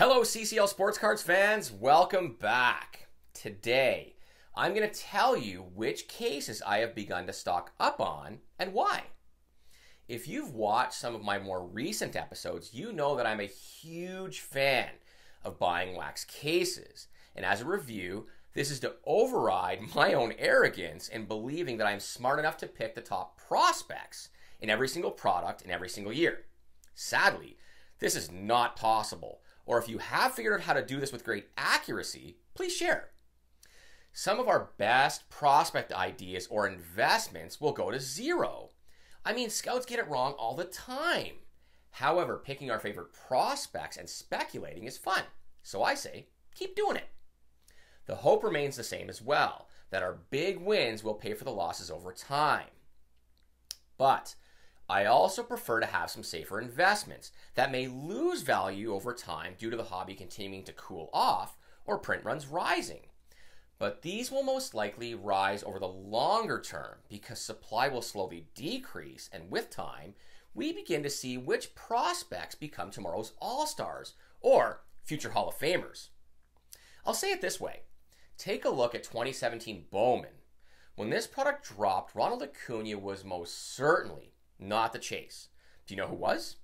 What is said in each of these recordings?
Hello, CCL Sports Cards fans. Welcome back. Today, I'm going to tell you which cases I have begun to stock up on and why. If you've watched some of my more recent episodes, you know that I'm a huge fan of buying wax cases. And as a review, this is to override my own arrogance in believing that I'm smart enough to pick the top prospects in every single product in every single year. Sadly, this is not possible or if you have figured out how to do this with great accuracy, please share. Some of our best prospect ideas or investments will go to zero. I mean, scouts get it wrong all the time. However, picking our favorite prospects and speculating is fun. So I say, keep doing it. The hope remains the same as well that our big wins will pay for the losses over time. But I also prefer to have some safer investments that may lose value over time due to the hobby continuing to cool off or print runs rising. But these will most likely rise over the longer term because supply will slowly decrease, and with time, we begin to see which prospects become tomorrow's All Stars or future Hall of Famers. I'll say it this way take a look at 2017 Bowman. When this product dropped, Ronald Acuna was most certainly not the chase. Do you know who was?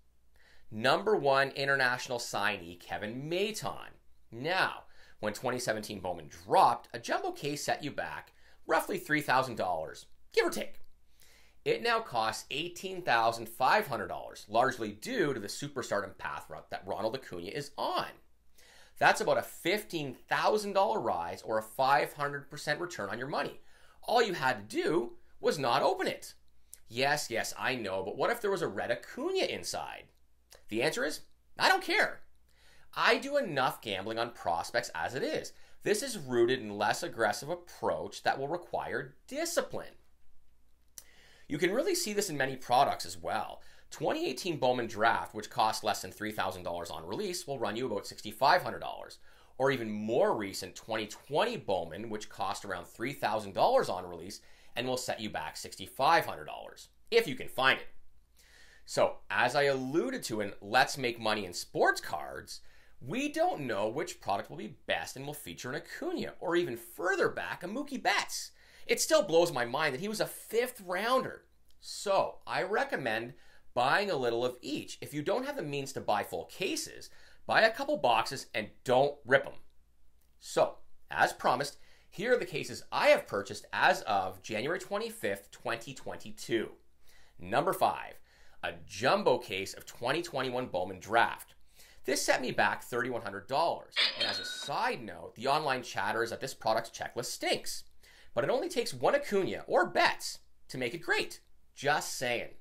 Number one international signee Kevin Maitan. Now, when 2017 Bowman dropped, a jumbo case set you back roughly $3,000, give or take. It now costs $18,500, largely due to the superstardom path that Ronald Acuna is on. That's about a $15,000 rise or a 500% return on your money. All you had to do was not open it. Yes, yes, I know, but what if there was a red Acuna inside? The answer is, I don't care. I do enough gambling on prospects as it is. This is rooted in less aggressive approach that will require discipline. You can really see this in many products as well. 2018 Bowman Draft, which costs less than $3,000 on release, will run you about $6,500. Or even more recent 2020 Bowman, which cost around $3,000 on release and will set you back $6,500 if you can find it. So, as I alluded to in Let's Make Money in Sports Cards, we don't know which product will be best and will feature an Acuna, or even further back, a Mookie Betts. It still blows my mind that he was a fifth rounder. So, I recommend buying a little of each. If you don't have the means to buy full cases, buy a couple boxes and don't rip them. So, as promised, here are the cases I have purchased as of January 25th, 2022. Number five, a jumbo case of 2021 Bowman Draft. This set me back $3,100. And as a side note, the online chatter is that this product's checklist stinks. But it only takes one Acuna or Betts to make it great. Just saying.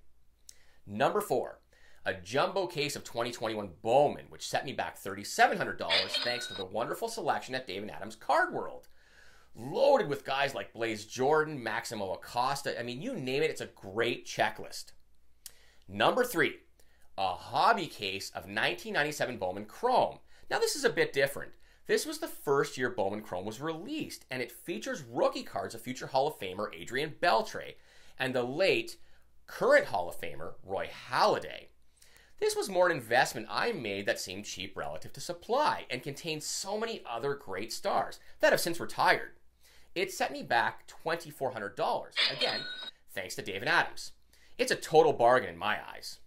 Number four, a jumbo case of 2021 Bowman, which set me back $3,700 thanks to the wonderful selection at Dave and Adam's Card World loaded with guys like Blaze Jordan, Maximo Acosta. I mean, you name it, it's a great checklist. Number three, a hobby case of 1997 Bowman Chrome. Now, this is a bit different. This was the first year Bowman Chrome was released, and it features rookie cards of future Hall of Famer Adrian Beltre and the late current Hall of Famer Roy Halladay. This was more an investment I made that seemed cheap relative to supply and contained so many other great stars that have since retired. It set me back $2,400. Again, thanks to Dave and Adam's. It's a total bargain in my eyes.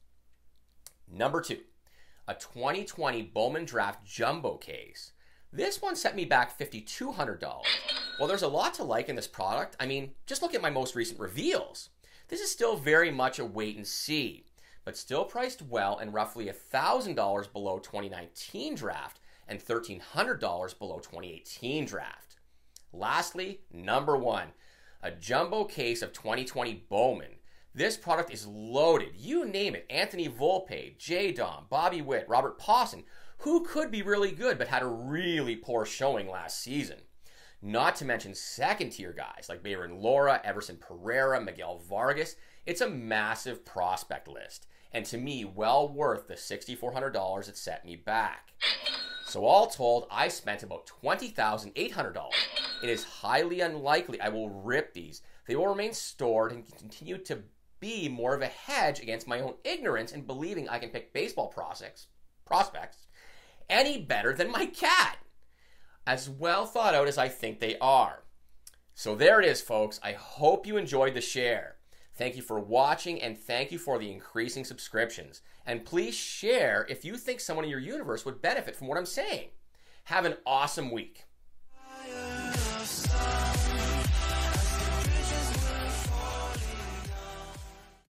Number two, a 2020 Bowman Draft Jumbo case. This one set me back $5,200. Well, there's a lot to like in this product. I mean, just look at my most recent reveals. This is still very much a wait and see, but still priced well and roughly $1,000 below 2019 draft and $1,300 below 2018 draft. Lastly, number one, a jumbo case of 2020 Bowman. This product is loaded. You name it. Anthony Volpe, J. Dom, Bobby Witt, Robert Puason, who could be really good but had a really poor showing last season. Not to mention second tier guys like Bayron Lora, Everson Pereira, Miguel Vargas. It's a massive prospect list. And to me, well worth the $6,400 it set me back. So all told, I spent about $20,800. It is highly unlikely I will rip these. They will remain stored and continue to be more of a hedge against my own ignorance and believing I can pick baseball prospects, prospects any better than my cat. As well thought out as I think they are. So there it is, folks. I hope you enjoyed the share. Thank you for watching and thank you for the increasing subscriptions. And please share if you think someone in your universe would benefit from what I'm saying. Have an awesome week.